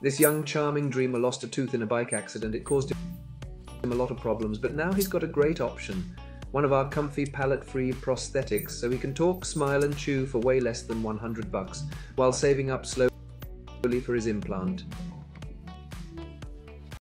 This young charming dreamer lost a tooth in a bike accident. It caused him a lot of problems, but now he's got a great option. One of our comfy palate-free prosthetics, so he can talk, smile and chew for way less than 100 bucks, while saving up slowly for his implant.